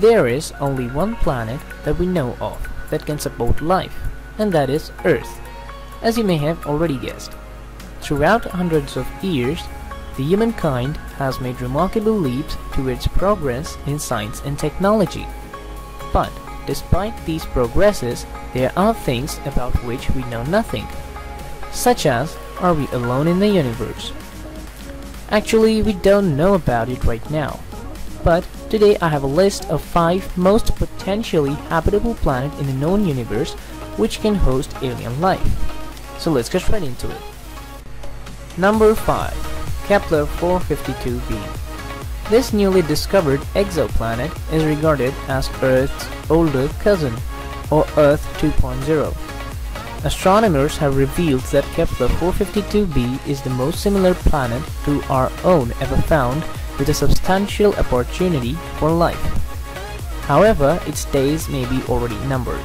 There is only one planet that we know of that can support life, and that is Earth, as you may have already guessed. Throughout hundreds of years, the humankind has made remarkable leaps towards progress in science and technology. But despite these progresses, there are things about which we know nothing, such as are we alone in the universe? Actually, we don't know about it right now. But today I have a list of 5 most potentially habitable planets in the known universe which can host alien life. So let's get right into it. Number 5. Kepler 452b. This newly discovered exoplanet is regarded as Earth's older cousin, or Earth 2.0. Astronomers have revealed that Kepler 452b is the most similar planet to our own ever found with a substantial opportunity for life. However, its days may be already numbered.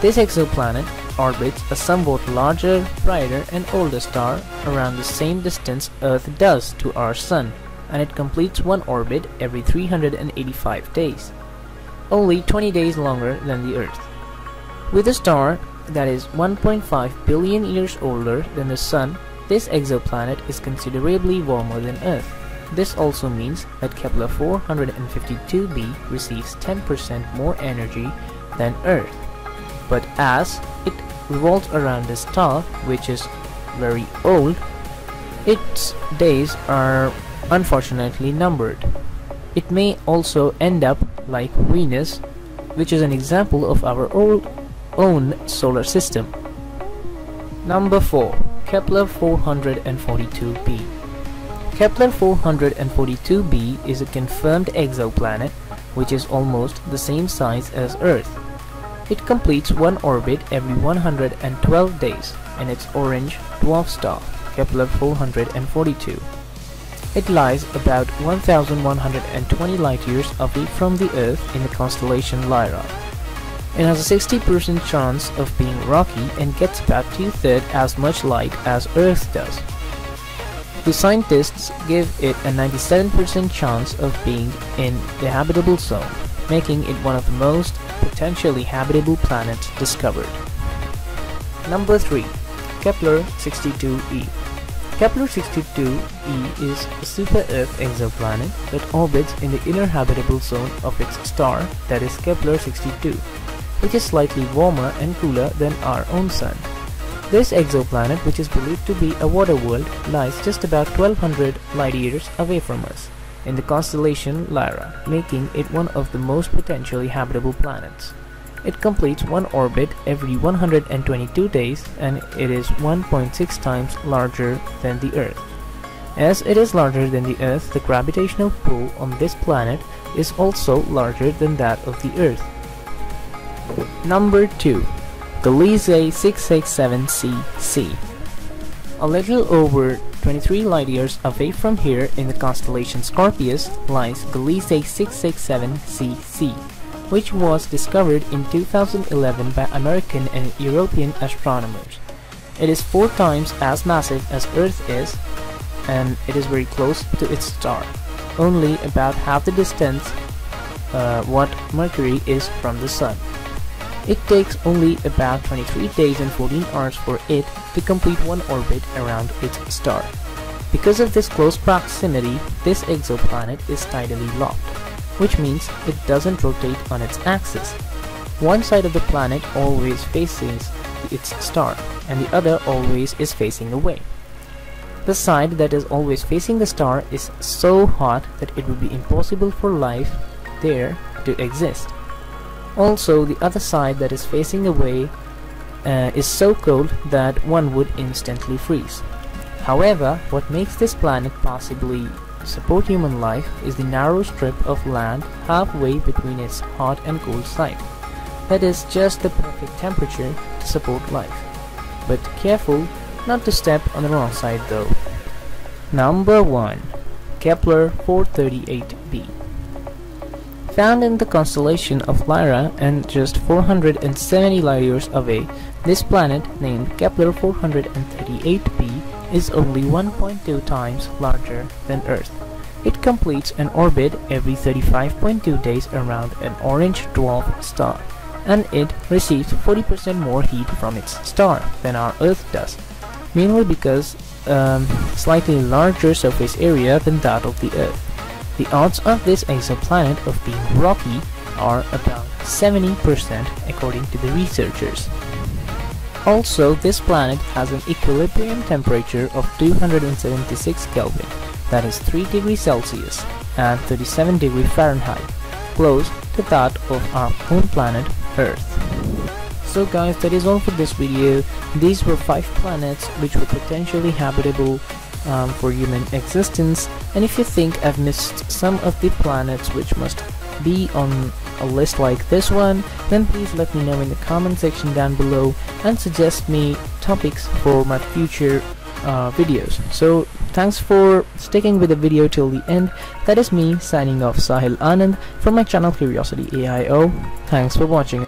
This exoplanet orbits a somewhat larger, brighter and older star around the same distance Earth does to our Sun, and it completes one orbit every 385 days, only 20 days longer than the Earth. With a star that is 1.5 billion years older than the Sun, this exoplanet is considerably warmer than Earth. This also means that Kepler 452b receives 10% more energy than Earth. But as it revolves around the star, which is very old, its days are unfortunately numbered. It may also end up like Venus, which is an example of our own solar system. Number 4. Kepler 442b Kepler 442b is a confirmed exoplanet which is almost the same size as Earth. It completes one orbit every 112 days in its orange dwarf star, Kepler 442. It lies about 1120 light-years away from the Earth in the constellation Lyra. It has a 60% chance of being rocky and gets about two-thirds as much light as Earth does. The scientists give it a 97% chance of being in the habitable zone, making it one of the most potentially habitable planets discovered. Number 3. Kepler 62e Kepler 62e is a super-Earth exoplanet that orbits in the inner habitable zone of its star, that is Kepler 62, which is slightly warmer and cooler than our own Sun. This exoplanet, which is believed to be a water world, lies just about 1200 light-years away from us, in the constellation Lyra, making it one of the most potentially habitable planets. It completes one orbit every 122 days and it is 1.6 times larger than the Earth. As it is larger than the Earth, the gravitational pull on this planet is also larger than that of the Earth. Number 2. Gliese 667cc A little over 23 light-years away from here in the constellation Scorpius lies Gliese 667cc, which was discovered in 2011 by American and European astronomers. It is four times as massive as Earth is, and it is very close to its star, only about half the distance uh, what Mercury is from the Sun. It takes only about 23 days and 14 hours for it to complete one orbit around its star. Because of this close proximity, this exoplanet is tidally locked, which means it doesn't rotate on its axis. One side of the planet always faces its star, and the other always is facing away. The side that is always facing the star is so hot that it would be impossible for life there to exist. Also, the other side that is facing away uh, is so cold that one would instantly freeze. However, what makes this planet possibly support human life is the narrow strip of land halfway between its hot and cold side. That is just the perfect temperature to support life. But careful not to step on the wrong side though. Number 1. Kepler 438b Found in the constellation of Lyra and just 470 light-years away, this planet, named Kepler 438b, is only 1.2 times larger than Earth. It completes an orbit every 35.2 days around an orange dwarf star, and it receives 40% more heat from its star than our Earth does, mainly because um, slightly larger surface area than that of the Earth. The odds of this exoplanet of being rocky are about 70% according to the researchers. Also, this planet has an equilibrium temperature of 276 Kelvin, that is 3 degrees Celsius and 37 degrees Fahrenheit, close to that of our own planet Earth. So guys, that is all for this video. These were 5 planets which were potentially habitable um, for human existence and if you think I've missed some of the planets which must be on a list like this one, then please let me know in the comment section down below and suggest me topics for my future uh, videos. So thanks for sticking with the video till the end. That is me signing off Sahil Anand from my channel Curiosity AIO. Thanks for watching.